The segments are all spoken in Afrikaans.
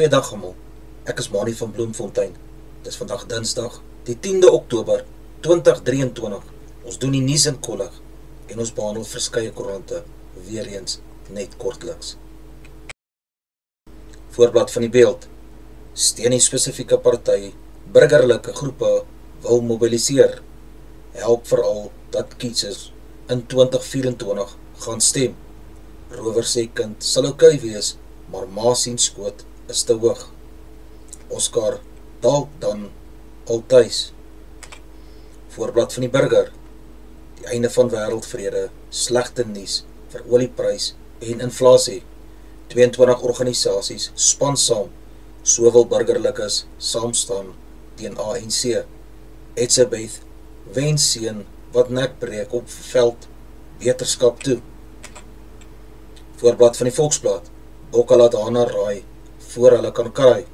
Goeiedag almal. Ek is Mani van Bloemfontein. Dis vandag Dinsdag, die 10de Oktober 2023. Ons doen die nuus in kollig en ons behandel verskeie koerante weer eens net kortliks. Voorblad van die beeld. Steun die spesifieke party, burgerlike groepe wil mobiliseer. Help veral dat kiesers in 2024 gaan stem. Rower sê kind sal oukei okay wees, maar ma sien skoot is te hoog. Oscar dalk dan altyd. Voorblad van die burger. Die einde van wêreldvrede, slegte nuus vir olieprys en inflasie. 22 organisasies span saam sowel burgerlikes saam staan teen ANC. Etzebeth wens seën wat nek breek op veld beterskap toe. Voorblad van die Volksblad. Bokka laat Hanna raai voor hulle kan kry.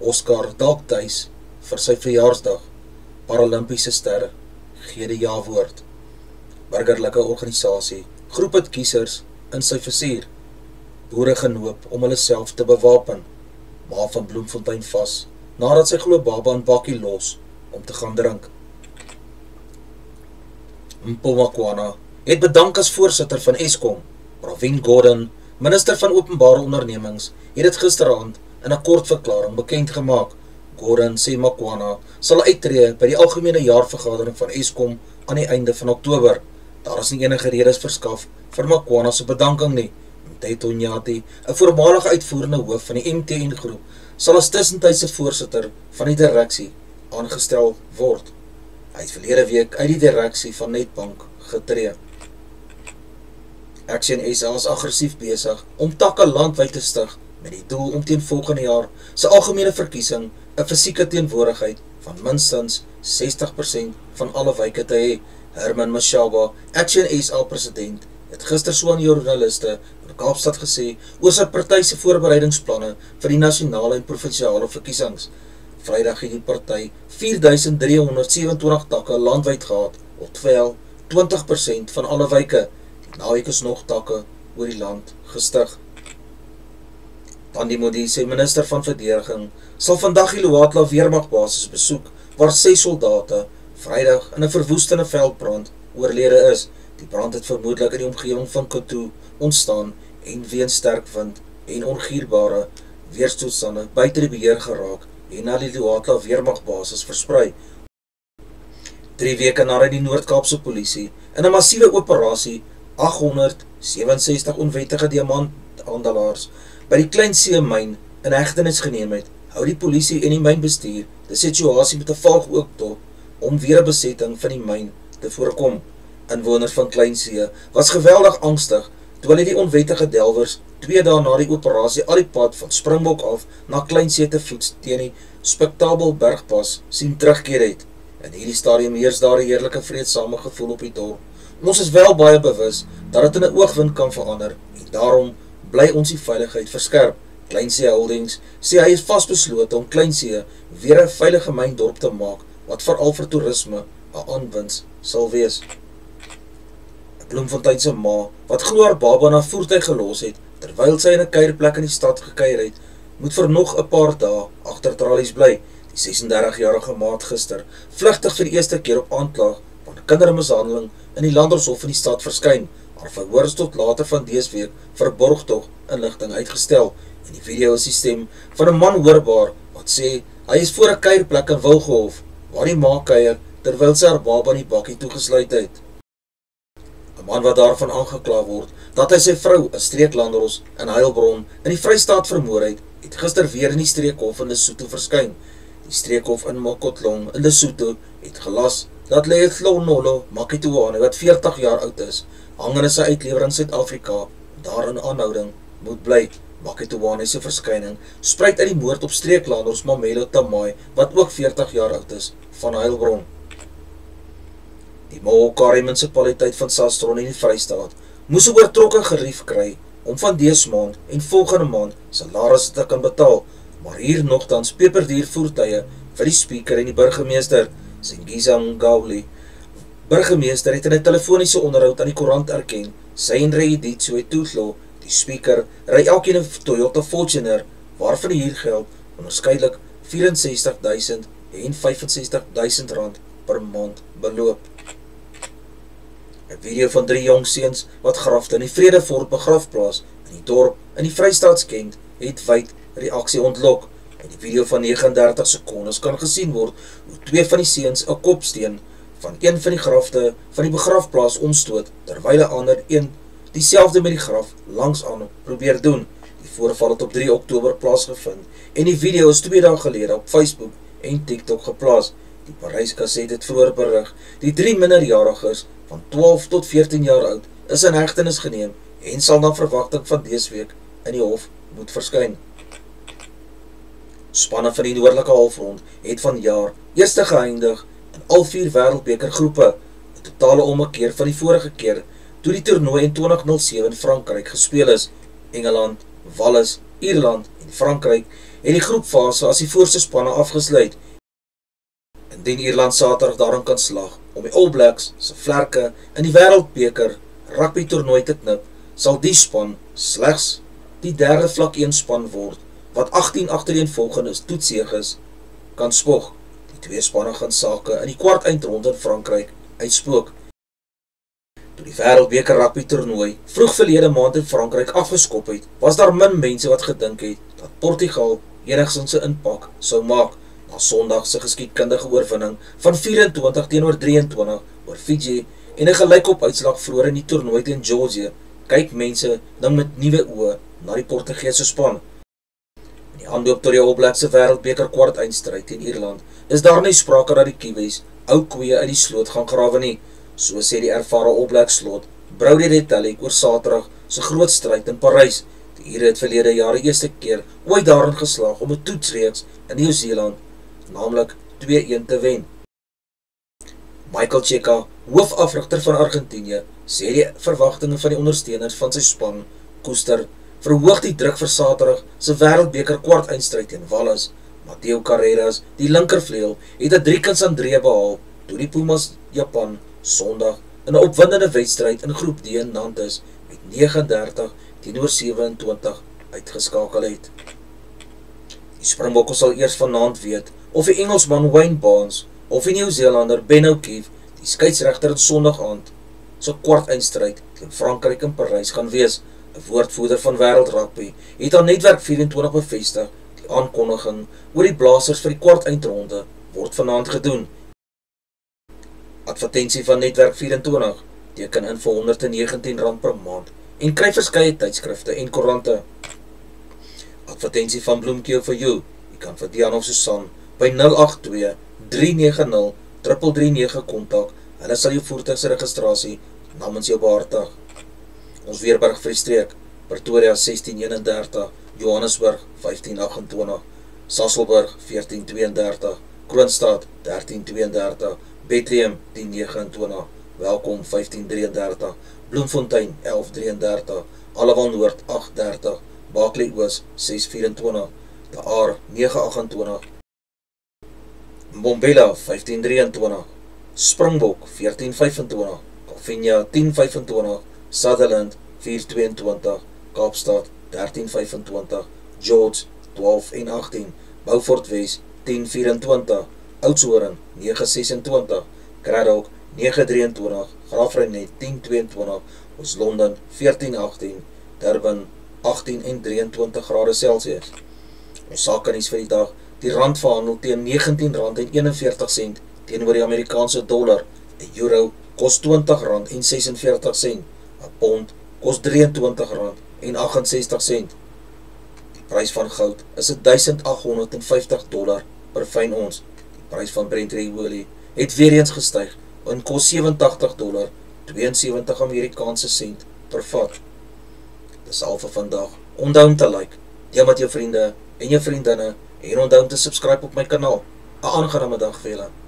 Oscar dalk tuis vir sy verjaarsdag. Paralimpiese ster gee die ja-woord. Burgerlike organisasie groep het kiesers in sy versuur. Boere genoop om hulle self te bewapen. Ma van Bloemfontein vas nadat sy glo baba in bakkie los om te gaan drink. Mpomakwana het bedank as voorsitter van Eskom. Pravin Gordhan Minister van Openbare Ondernemings het dit gisteraand in 'n kort verklaring bekend gemaak. Gordhan sê Makwana sal uittreë by die algemene jaarvergadering van Eskom aan die einde van Oktober. Daar is nie enige redes verskaf vir Makwana se bedanking nie. Mteto Nyati, 'n voormalige uitvoerende hoof van die MTN groep, sal as tussentydse voorsitter van die direksie aangestel word. Hy het verlede week uit die direksie van Netbank getree. Action SA is aggressief besig om takke landwyd te stig met die doel om teen volgende jaar se algemene verkiesing 'n fisieke teenwoordigheid van minstens 60% van alle wyke te hê. Herman Mashaba, Action SA president, het gister so aan joernaliste in Kaapstad gesê oor sy party se voorbereidingsplanne vir die nasionale en provinsiale verkiesings. Vrydag het die party 4327 takke landwyd gehad, ofwel 20% van alle wyke. Naweek is nog takke oor die land gestig. Tandi Modi sê minister van verdediging sal vandag die Luatla weermagbasis besoek waar ses soldate Vrydag in 'n verwoestende veldbrand oorlede is. Die brand het vermoedelik in die omgewing van Kotu ontstaan en weens sterk wind en onguurbare weerstoetstande buite die beheer geraak en na die Luatla weermagbasis versprei. 3 weke nadat die Noord-Kaapse polisie in 'n massiewe operasie 867 onwettige diamanthandelaars by die Klein See myn in hegtenis geneem het, hou die polisie en die mynbestuur die situasie met 'n valg ook dop om weer 'n besetting van die myn te voorkom. Inwoners van Klein See was geweldig angstig toe hulle die onwettige delwers 2 dae na die operasie al die pad van Springbok af na Klein See te voets teen die Spectable Bergpas sien terugkeer het. In hierdie stadium heers daar 'n heerlike vredesame gevoel op die dorp. Ons is wel baie bewus dat dit in 'n oogwind kan verander en daarom bly ons die veiligheid verskerp. Kleinsee Holdings sê hy is vasbeslote om Kleinsee weer 'n veilige myndorp te maak wat veral vir toerisme 'n aanwins sal wees. Bloemfontein se ma, wat glo haar baba na voertuig gelos het terwyl sy in 'n kuierplek in die stad gekuier het, moet vir nog 'n paar dae agter tralies bly. Die 36-jarige maat gister vlugtig vir die eerste keer op aanklag van kindermishandeling in die Landershof in die stad verskyn. Haar verhoor is tot later van dese week vir borgtog inligting uitgestel. In die video is die stem van 'n man hoorbaar wat sê hy is voor 'n kuierplek in Wilgehof waar die ma kuier terwyl sy haar baba in die bakkie toegesluit het. 'n Man wat daarvan aangekla word dat hy sy vrou, 'n streeklanderos in Heilbron in die Vrystaat vermoor het, het gister weer in die streekhof in Lesotho verskyn. Die streekhof in Mokotlong in Lesotho het gelas dat Lethlo Nolo Makituane wat 40 jaar oud is, hangende sy uitlewering Suid-Afrika daar in aanhouding moet bly. Makituane se verskyning spruit uit die moord op streeklanders Mamelo Tamai wat ook 40 jaar oud is van Heilbron. Die Mokari munisipaliteit van Sastron in die Vrystaat moes 'n oortrokke gerief kry om van dese maand en volgende maand salarisse te kan betaal, maar hier nogtans peperduur voertuie vir die spreker en die burgemeester Singiza Ngauli. Burgemeester het in 'n telefoniese onderhoud aan die koerant erken, sy en Reditso het toeglo, die speaker ry elkeen 'n Toyota Fortuner waarvan die huurgeld onderskeidelik 64.000 en 65.000 rand per maand beloop. 'n Video van drie jong seuns wat grafte in die Vredefort begrafplaas in die dorp in die Vrystaat skend, het wyd reaksie ontlok. In die video van 39 sekondes kan gesien word hoe twee van die seuns 'n kopsteen van een van die grafte van die begrafplaas omstoot terwyl 'n ander een dieselfde met die graf langs aan probeer doen. Die voorval het op 3 Oktober plaasgevind en die video is 2 dae gelede op Facebook en TikTok geplaas. Die Parys Gazette het vroeër berig die drie minderjariges van 12 tot 14 jaar oud is in hegtenis geneem en sal na verwagting van dese week in die hof moet verskyn. Spanne van die noordelike halfrond het van jaar eerste geëindig in al vier wêreldbeker groepe, 'n totale ommekeer van die vorige keer toe die toernooi in 2007 in Frankryk gespeel is. Engeland, Wales, Ierland en Frankryk het die groepfase as die voorste spanne afgesluit. Indien Ierland Saterdag daarin kan slag om die All Blacks se vlerke in die wêreldbeker rugby toernooi te knip, sal die span slegs die derde vlak 1 span word wat 18 agtereenvolgende toetseëges kan spog. Die twee spanne gaan sake in die kwart eindronde in Frankryk uitspook. Toe die Wêreldbeker rugby toernooi vroeg verlede maand in Frankryk afgeskop het, was daar min mense wat gedink het dat Portugal enigstens 'n impak sou maak na Sondag se geskiedkundige oorwinning van 24 teenoor 23 oor Fiji en 'n gelykop uitslag vroeër in die toernooi teen Georgia. Kyk mense nou met nuwe oë na die Portugese span. Die aanloop tot die All Blacks se Wêreldbeker kwart eindstryd teen Ierland, is daar nie sprake dat die Kiwis ou koeie uit die sloot gaan grawe nie, so sê die ervare All Blacks slot. Broudy Retallick oor Saterdag se groot stryd in Parys. Die Ire het verlede jaar die eerste keer ooit daarin geslaag om 'n toetsreeks in Nieu-Seeland, naamlik 2-1 te wen. Michael Cheka, hoofafrigter van Argentinië, sê die verwagtinge van die ondersteuners van sy span koester verhoog die druk vir Saterdag se Wêreldbeker kwartfinale teen Wallis. Mateo Carreras, die linkervleuel, het 'n 3-kuns aan 3 behaal toe die Pumas Japan Sondag in 'n opwindende wedstryd in Groep D in Nantes met 39 teenoor 27 uitgeskakel het. Die Springbokke sal eers vanaand weet of die Engelsman Wayne Barnes of die Nieu-Seelander Ben O'Keefe die skeieregter in Sondag aand se kwartfinale teen Frankryk in Parys gaan wees. Woordvoerder van Wêreld Rugby, het aan Netwerk 24 bevestig die aankondiging oor die blaasers vir die kwart eindronde word vanaand gedoen. Advertensie van Netwerk 24 teken in vir R119 per maand en kry verskeie tydskrifte en koerante. Advertensie van Bloemkeel vir jou. Jy kan vir Dian of Susan by 082 390 339 kontak. Hulle sal jou voertuig se registrasie namens jou behartig. Ons Weerberg Vrystreek, Pretoria 1631, Johannesburg 1528, Sasolburg 1432, Kroonstad 1332, Bethlehem 1029, Welkom 1533, Bloemfontein 1133, Allewal Noord 830, Bakley Oos 624, De Aar 928, Mbombela 1523, Springbok 1425, Kofinia 1025, Sutherland 422, Kaapstad 1325, George 12 en 18, Beaufort Wes 1024, Oudtshoorn 926, Craddock 923, Graafrenet 1022, ons Londen 1418, Durban 18 en 23 grade Celsius. Ons sakenies vir die dag, die rand verhandel teen 19 rand en 41 sent teenoor die Amerikaanse dollar, 'n euro kos 20 rand en 46 sent. 'n pond kos R23 en 68 sent. Die prys van goud is 1850 dollar per fyn ons. Die prys van Brent olie het weer eens gestyg en kos 87 dollar 72 Amerikaanse sent per vat. Dis al vir vandag. Onthou om te like, deel met jou vriende en jou vriendinne en onthou om te subscribe op my kanaal. 'n Aangename dag vir julle.